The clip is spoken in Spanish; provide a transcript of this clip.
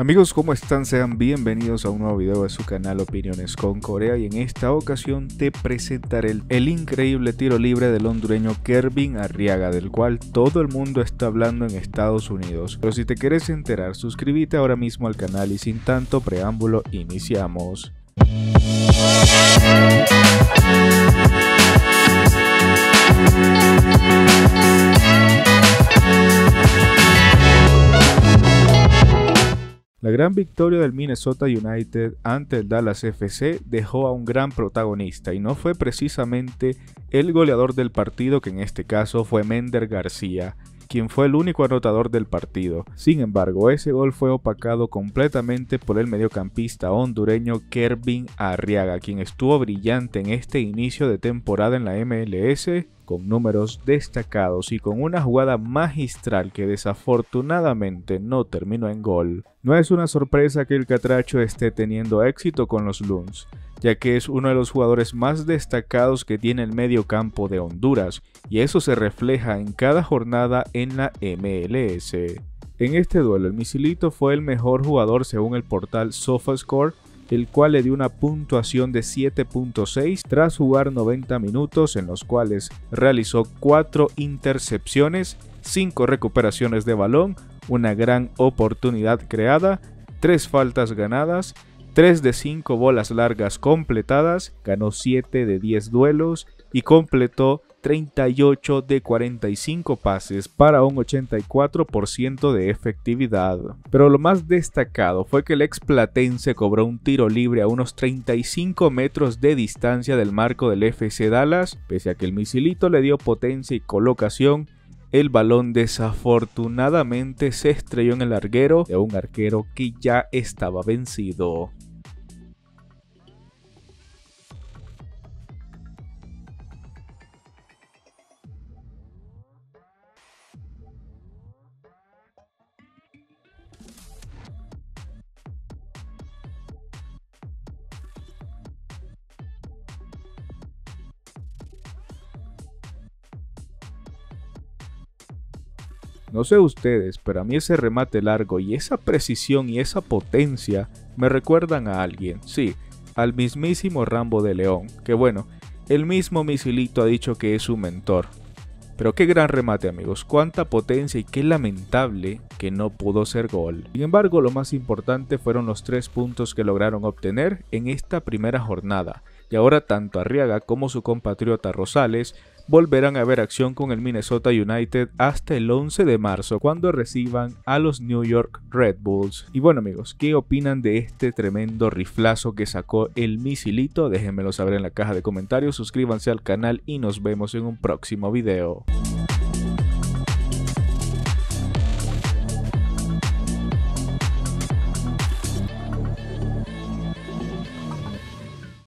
Amigos, ¿cómo están? Sean bienvenidos a un nuevo video de su canal Opiniones con Corea y en esta ocasión te presentaré el, increíble tiro libre del hondureño Kervin Arriaga, del cual todo el mundo está hablando en Estados Unidos. Pero si te quieres enterar, suscríbete ahora mismo al canal y sin tanto preámbulo, iniciamos. La gran victoria del Minnesota United ante el Dallas FC dejó a un gran protagonista y no fue precisamente el goleador del partido que en este caso fue Mender García, quien fue el único anotador del partido. Sin embargo, ese gol fue opacado completamente por el mediocampista hondureño Kervin Arriaga, quien estuvo brillante en este inicio de temporada en la MLS con números destacados y con una jugada magistral que desafortunadamente no terminó en gol. No es una sorpresa que el Catracho esté teniendo éxito con los Loons, ya que es uno de los jugadores más destacados que tiene el medio campo de Honduras, y eso se refleja en cada jornada en la MLS. En este duelo, el Misilito fue el mejor jugador según el portal SofaScore el cual le dio una puntuación de 7.6 tras jugar 90 minutos en los cuales realizó 4 intercepciones, 5 recuperaciones de balón, una gran oportunidad creada, 3 faltas ganadas, 3 de 5 bolas largas completadas, ganó 7 de 10 duelos y completó 38 de 45 pases para un 84% de efectividad. Pero lo más destacado fue que el ex platense cobró un tiro libre a unos 35 metros de distancia del marco del FC Dallas, pese a que el misilito le dio potencia y colocación el balón desafortunadamente se estrelló en el larguero de un arquero que ya estaba vencido. No sé ustedes, pero a mí ese remate largo y esa precisión y esa potencia me recuerdan a alguien, sí, al mismísimo Rambo de León, que bueno, el mismo Misilito ha dicho que es su mentor. Pero qué gran remate amigos, cuánta potencia y qué lamentable que no pudo ser gol. Sin embargo, lo más importante fueron los tres puntos que lograron obtener en esta primera jornada, y ahora tanto Arriaga como su compatriota Rosales volverán a ver acción con el Minnesota United hasta el 11 de marzo cuando reciban a los New York Red Bulls. Y bueno amigos, ¿qué opinan de este tremendo riflazo que sacó el misilito? Déjenmelo saber en la caja de comentarios, suscríbanse al canal y nos vemos en un próximo video.